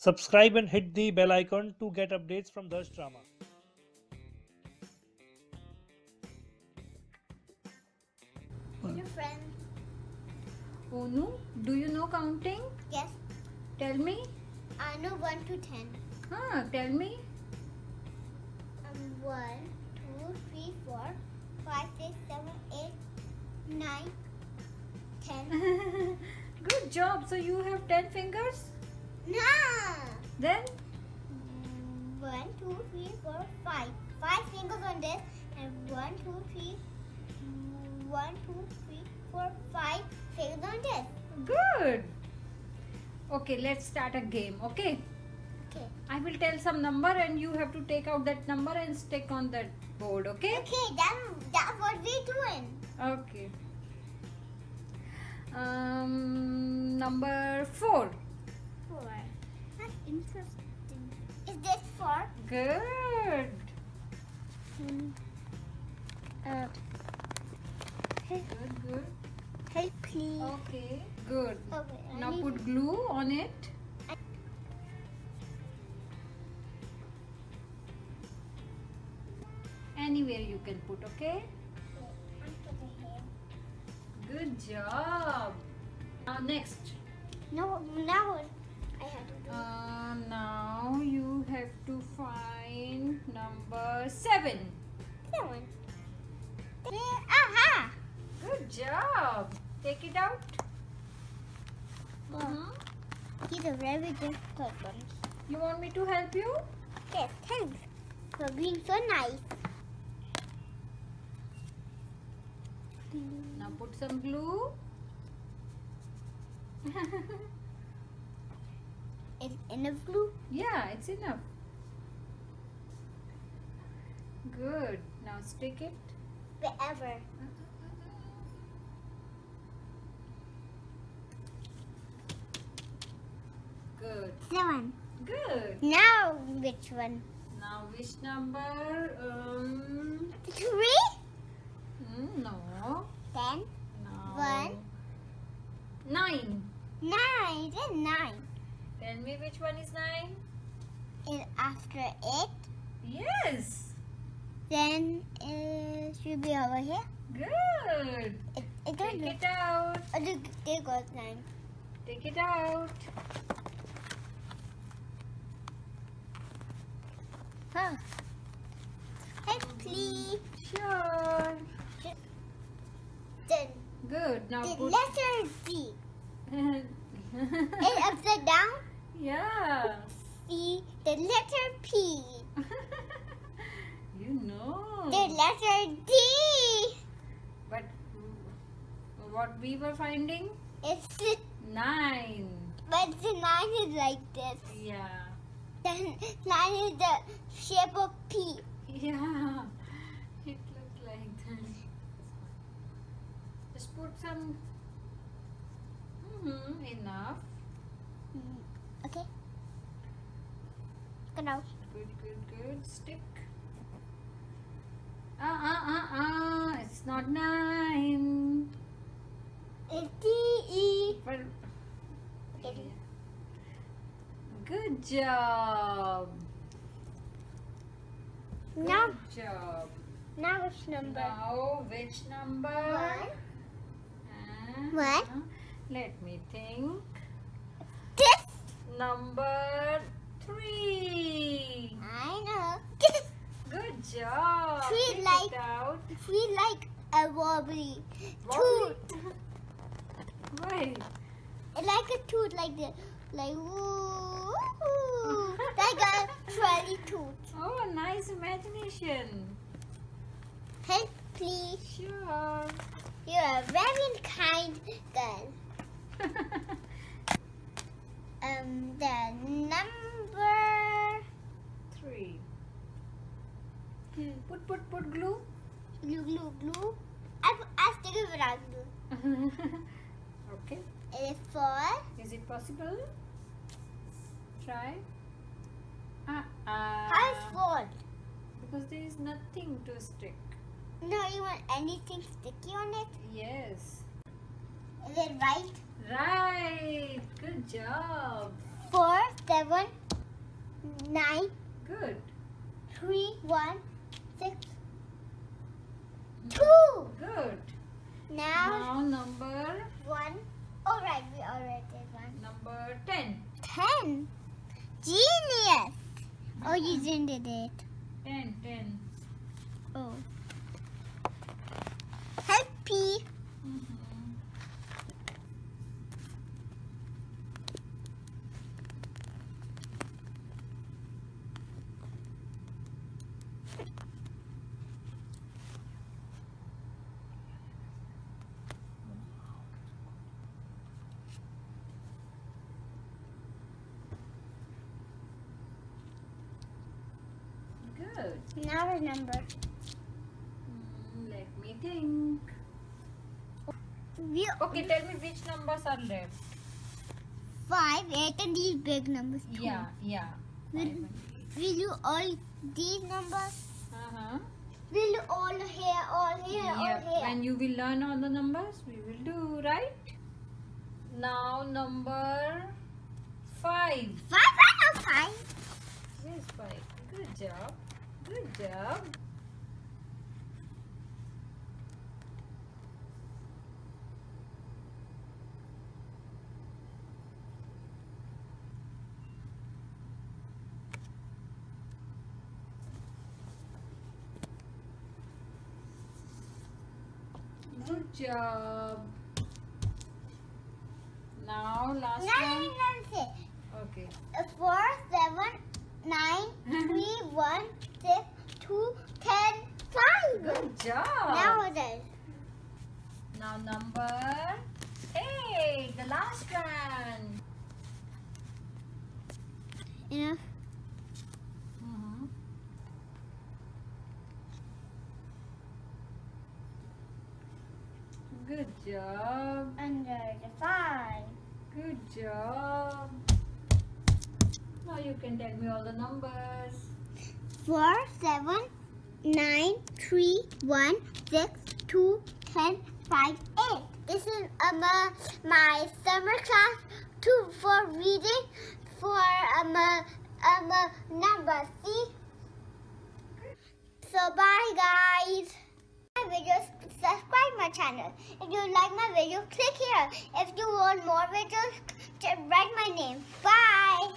Subscribe and hit the bell icon to get updates from Darsh Drama. Your friend. Onu, do you know counting? Yes. Tell me. I know 1 to 10. Huh, tell me. Um, 1, 2, 3, 4, 5, 6, 7, 8, 9, 10. Good job. So you have 10 fingers? No! Then? Mm, 1, 2, 3, 4, 5. 5 fingers on this. And 1, 2, 3, mm, 1, 2, 3, 4, 5 fingers on this. Good. Okay, let's start a game, okay? Okay. I will tell some number and you have to take out that number and stick on that board, okay? Okay, that, that's what we're doing. Okay. Um, number 4. 4. That's interesting. Is this 4? Good. Uh, Good, good. help please. Okay, good. Okay, Now put glue on it. Anywhere you can put, okay? I'm putting here. Good job. Now next. No, now I have to do. Uh, now you have to find number 7. that one. There, aha! Good job. Take it out. Mhm. He's a very difficult one. You want me to help you? Yes, thanks for being so nice. Now put some glue. Is enough glue? yeah, it's enough. Good. Now stick it. Wherever. Good. Seven. Good. Now which one? Now which number? Um, Three? hmm, no. Ten? Now. One. Nine. Nine. Then nine. Tell me which one is nine? And after eight, Yes. then it should be over here. Good. It, it Take don't it out. Oh, look, there goes nine. Take it out. Huh. Help, please. Sure. Then Good. Now the letter D. It's upside down. Yeah. See the letter P. you know. The letter D. But what we were finding? It's Nine. but the nine is like this. Yeah. Then nine is the shape of P. Yeah. It looks like that. Just put some. hmm enough. Mm, Okay. Now. Good, good, good. Stick. Ah, ah, ah, ah. It's not nine. It's D E. But good job. Now, Good job. now which number? Now, which number? Ah, One. ah. Let me think. Number three. I know. Good job. Three Take like- out. Feel like a wobbly Wobbly. tooth. Why? Like a tooth, like the, like woo, woo, like a trolley tooth. Oh, nice imagination. Help, please. Sure. You're a very kind girl. Um, the number three. Put, put, put glue. glue, glue, glue. I I stick it without glue. okay. It is four. Is it possible? Try. Uh, How is uh, four? because there is nothing to stick. No, you want anything sticky on it? Yes. Is it right? Right. Good job. Four, seven, nine, Good. three, one, six, two. Good. Now Now number one. All right, we already did one. number 10. Ten. Genius. Oh, you didn't did it. 10, 10. Oh. Now remember. Mm, let me think. We Okay, tell me which numbers are left. five, eight, and these big numbers. Too. Yeah, yeah. Will, Five will you all these numbers? Uh-huh. Will you all here, all here, all Yep. here? When you will learn all the numbers, we will do, right? Now number five. Five out five. Yes, five. Good job. Good job. Good job. Now last Nine, one. nine, six. Okay. Four, seven, nine, three, one, six, two, ten, five. Good job. Now it is. Now number eight, the last one. Enough. Mm-hmm. Good job. Under the five. Good job. Now you can tell me all the numbers. Four, seven, nine, three, one, six, two, ten, five, eight. This is um, uh, my summer class two for reading for um, uh, um, uh, numbers. See? So bye guys. My videos, subscribe my channel. If you like my video, click here. If you want more videos, write my name. Bye.